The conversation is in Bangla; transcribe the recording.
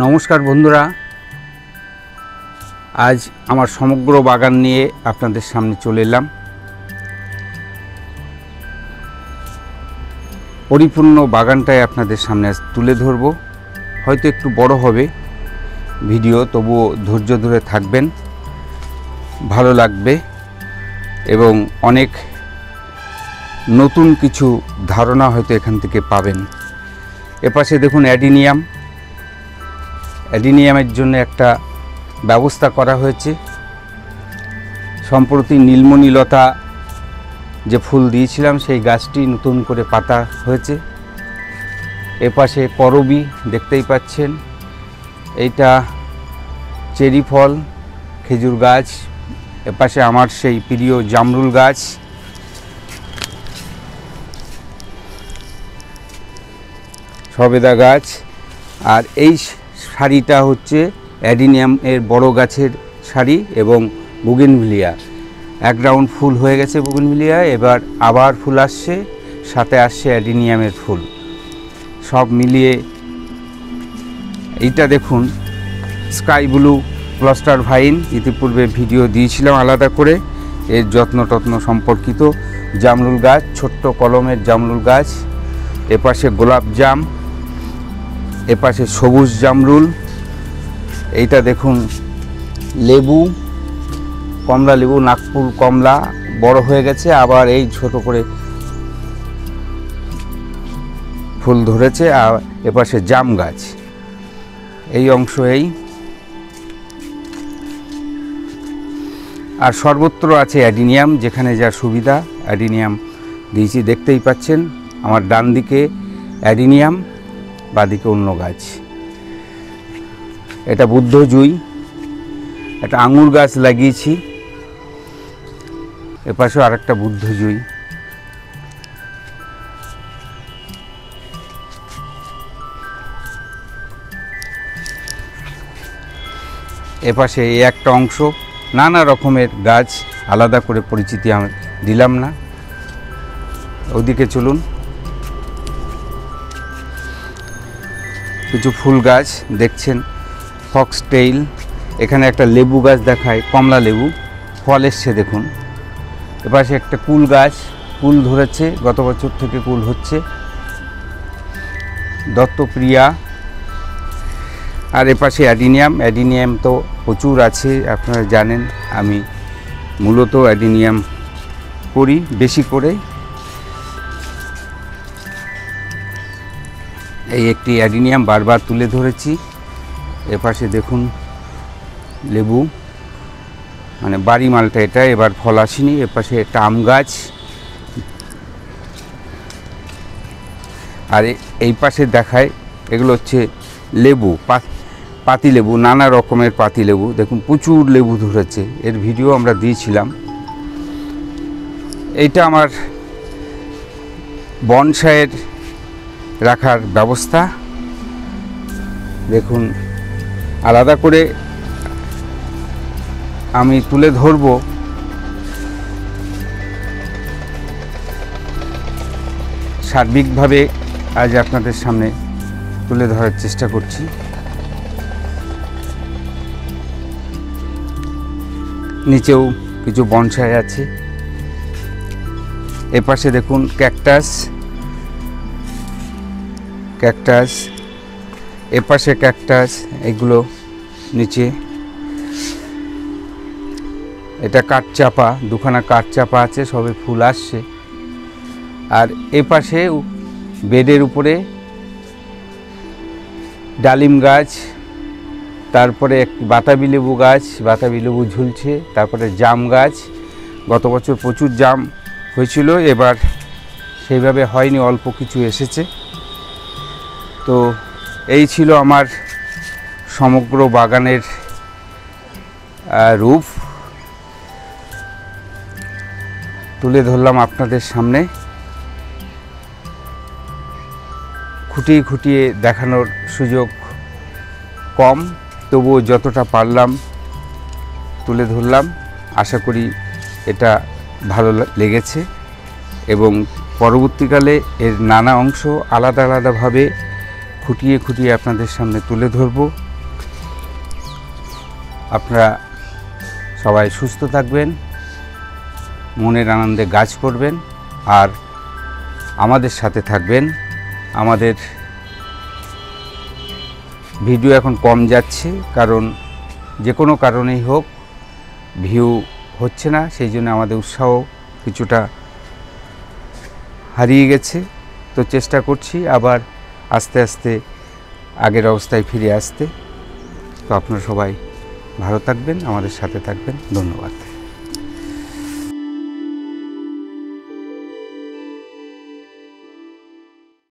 নমস্কার বন্ধুরা। আজ আমার সমগ্র বাগান নিয়ে আপনাদের সামনে চলে এলাম। পরিপূর্ণ বাগানটাই আপনাদের সামনে আজ তুলে ধরব। হয়তো একটু বড় হবে ভিডিও, তবুও ধৈর্য ধরে থাকবেন। ভালো লাগবে এবং অনেক নতুন কিছু ধারণা হয়তো এখান থেকে পাবেন। এপাশে দেখুন অ্যাডিনিয়াম। অ্যাডিনিয়ামের জন্য একটা ব্যবস্থা করা হয়েছে। সম্প্রতি নীলমণিলতা যে ফুল দিয়েছিলাম, সেই গাছটি নতুন করে পাতা হয়েছে। এপাশে করবি দেখতেই পাচ্ছেন। এইটা চেরি ফল, খেজুর গাছ। এপাশে আমার সেই প্রিয় জামরুল গাছ। সবেদা গাছ। আর এই শাড়িটা হচ্ছে অ্যাডিনিয়াম এর বড় গাছের শাড়ি এবং বুগিনভিলিয়া। এক রাউন্ড ফুল হয়ে গেছে বুগিনভিলিয়া, এবার আবার ফুল আসছে, সাথে আসছে অ্যাডিনিয়ামের ফুল। সব মিলিয়ে এইটা দেখুন, স্কাই ব্লু ক্লাস্টার ভাইন। ইতিপূর্বে ভিডিও দিয়েছিলাম আলাদা করে, এর যত্ন টত্ন সম্পর্কিত। জামরুল গাছ, ছোট্ট কলমের জামরুল গাছ, এপাশে গোলাপ জাম এপাশে সবুজ জামরুল, এইটা দেখুন লেবু, কমলা লেবু, নাগপুর কমলা বড় হয়ে গেছে, আবার এই ছোট করে ফুল ধরেছে, আর এপাশে জাম গাছ। এই অংশ এই। আর সর্বত্র আছে অ্যাডিনিয়াম, যেখানে যা সুবিধা, অ্যাডিনিয়াম দিয়েছি, দেখতেই পাচ্ছেন। আমার ডান দিকে অ্যাডিনিয়াম বাদিকে অন্য গাছ। এটা বুদ্ধ জুই। একটা আঙুর গাছ লাগিয়েছি। এপাশেও আরেকটা বুদ্ধ জুই। এপাশে এই একটা অংশ, নানা রকমের গাছ, আলাদা করে পরিচিতি আমি দিলাম না। ওদিকে চলুন। কিছু ফুল গাছ দেখছেন ফক্সটেইল এখানে একটা লেবু গাছ দেখায়, কমলা লেবু, ফল এসছে দেখুন। এপাশে একটা কুল গাছ, কুল ধরেছে, গত বছর থেকে কুল হচ্ছে। দত্তপ্রিয়া, আর এপাশে অ্যাডিনিয়াম অ্যাডিনিয়াম তো প্রচুর আছে, আপনারা জানেন, আমি মূলত অ্যাডিনিয়াম করি, বেশি করে। এই একটি অ্যাডিনিয়াম বারবার তুলে ধরেছি। এপাশে দেখুন, লেবু। মানে বাড়ি মালটা এটা, এবার ফল আসেনি। এপাশে একটা আম গাছ। আর এই পাশে দেখায়, এগুলো হচ্ছে লেবু পাতি লেবু, নানা রকমের পাতি লেবু। দেখুন, প্রচুর লেবু ধরেছে। এর ভিডিও আমরা দিয়েছিলাম। এইটা আমার বনসাইয়ের রাখার ব্যবস্থা। দেখুন, আলাদা করে আমি তুলে ধরব। সার্বিকভাবে আজ আপনাদের সামনে তুলে ধরার চেষ্টা করছি। নিচেও কিছু বনসাই আছে। এপাশে দেখুন, ক্যাকটাস। ক্যাকটাস এপাশে ক্যাকটাস এগুলো নিচে। এটা কাঠচাপা দুখানা কাঠচাপা আছে, সবে ফুল আসছে। আর এপাশে বেডের উপরে ডালিম গাছ, তারপরে এক বাতাবি লেবু গাছ, বাতাবি লেবু ঝুলছে, তারপরে জাম গাছ। গত বছর প্রচুর জাম হয়েছিল, এবার সেইভাবে হয়নি, অল্প কিছু এসেছে। তো এই ছিল আমার সমগ্র বাগানের রূপ। তুলে ধরলাম আপনাদের সামনে। খুঁটিয়ে খুঁটিয়ে দেখানোর সুযোগ কম, তবুও যতটা পারলাম তুলে ধরলাম। আশা করি এটা ভালো লেগেছে এবং পরবর্তীকালে এর নানা অংশ আলাদা আলাদাভাবে খুঁটিয়ে খুঁটিয়ে আপনাদের সামনে তুলে ধরব। আপনারা সবাই সুস্থ থাকবেন, মনের আনন্দে গাছ করবেন, আর আমাদের সাথে থাকবেন। আমাদের ভিডিও এখন কম যাচ্ছে, কারণ যে কোনো কারণেই হোক, ভিউ হচ্ছে না, সেই জন্য আমাদের উৎসাহ কিছুটা হারিয়ে গেছে। তো চেষ্টা করছি আবার আস্তে আস্তে আগের অবস্থায় ফিরে আসতে। তো আপনারা সবাই ভালো থাকবেন, আমাদের সাথে থাকবেন। ধন্যবাদ।